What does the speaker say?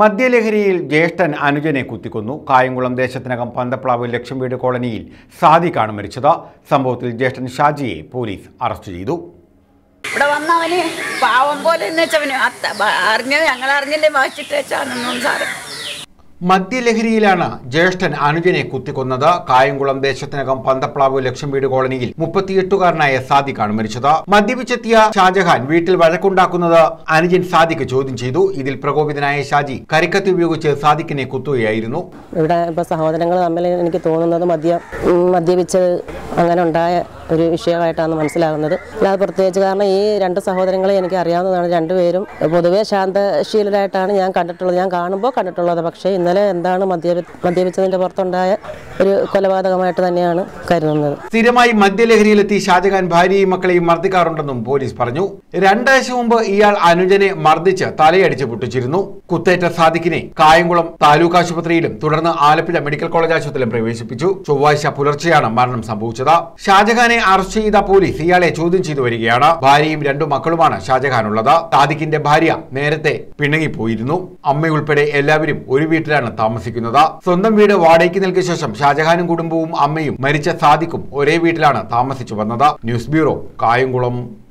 മദ്യലഹരിയിൽ ജ്യേഷ്ഠൻ അനുജനെ കുത്തിക്കൊന്നു. കായംകുളം ദേശത്തിനകം പന്തപ്ലാവ് ലക്ഷം വീട് കോളനിയിൽ സാദിഖാണ് മരിച്ചത്. സംഭവത്തിൽ ജ്യേഷ്ഠൻ ഷാജിയെ പോലീസ് അറസ്റ്റ് ചെയ്തു. ഇവിടെ വന്നവന് പാവം പോലെ എന്ന് വെച്ചവന് അറിഞ്ഞത് ഞങ്ങൾ അറിഞ്ഞില്ലേ വായിച്ചിട്ട് വെച്ചാണെന്നും സാറ്. മദ്യലഹരിയിലാണ് ജ്യേഷ്ഠൻ അനുജനെ കുത്തിക്കൊന്നത്. കായംകുളം ദേശത്തിനകം പന്തപ്ലാവ് ലക്ഷം വീട് കോളനിയിൽ മുപ്പത്തിയെട്ടുകാരനായ സാദിഖാണ് മരിച്ചത്. മദ്യപിച്ചെത്തിയ ഷാജഹാൻ വീട്ടിൽ വഴക്കുണ്ടാക്കുന്നത് അനുജൻ സാദിഖ് ചോദ്യം ചെയ്തു. ഇതിൽ പ്രകോപിതനായ ഷാജി കരിക്കത്തി ഉപയോഗിച്ച് സാദിഖിനെ കുത്തുകയായിരുന്നു. ഇവിടെ ഇപ്പൊ സഹോദരങ്ങൾ തമ്മിൽ എനിക്ക് തോന്നുന്നത് മദ്യം മദ്യപിച്ചത് അങ്ങനെ ഉണ്ടായ ഒരു വിഷയമായിട്ടാണ് മനസ്സിലാകുന്നത്. അല്ലാതെ പ്രത്യേകിച്ച് കാരണം ഈ രണ്ട് സഹോദരങ്ങളെ എനിക്ക് അറിയാവുന്നതാണ് രണ്ടുപേരും പൊതുവേ ശാന്തശീലരായിട്ടാണ് ഞാൻ കണ്ടിട്ടുള്ളത്. ഞാൻ കാണുമ്പോൾ കണ്ടിട്ടുള്ളത്. പക്ഷേ ഇന്നലെ എന്താണ് മദ്യപി മദ്യപിച്ചതിന്റെ പുറത്തുണ്ടായ ഒരു കൊലപാതകമായിട്ട് തന്നെയാണ് കരുതുന്നത്. സ്ഥിരമായി മദ്യലഹരിയിലെത്തി ഷാജഹാൻ ഭാര്യയും മക്കളെയും മർദ്ദിക്കാറുണ്ടെന്നും പോലീസ് പറഞ്ഞു. രണ്ടാഴ്ച മുമ്പ് ഇയാൾ അനുജനെ മർദ്ദിച്ച് തലയടിച്ച് പൊട്ടിച്ചിരുന്നു. കുത്തേറ്റ സാദിഖിനെ കായംകുളം താലൂക്ക് ആശുപത്രിയിലും തുടർന്ന് ആലപ്പുഴ മെഡിക്കൽ കോളേജ് ആശുപത്രിയിലും പ്രവേശിപ്പിച്ചു. ചൊവ്വാഴ്ച പുലർച്ചെയാണ് മരണം സംഭവിച്ചത്. ഷാജഹാനെ അറസ്റ്റ് ചെയ്ത പോലീസ് ഇയാളെ ചോദ്യം ചെയ്തു വരികയാണ്. ഭാര്യയും രണ്ടു മക്കളുമാണ് ഷാജഹാൻ ഉള്ളത് സാദിഖിന്റെ ഭാര്യ നേരത്തെ പിണങ്ങിപ്പോയിരുന്നു. അമ്മയുൾപ്പെടെ എല്ലാവരും ഒരു വീട്ടിലാണ് താമസിക്കുന്നത്. സ്വന്തം വീട് വാടകയ്ക്ക് നൽകിയ ശേഷം ഷാജഹാനും കുടുംബവും അമ്മയും മരിച്ച സാദിഖും ഒരേ വീട്ടിലാണ് താമസിച്ചു വന്നത്. News bureau Kayamkulam.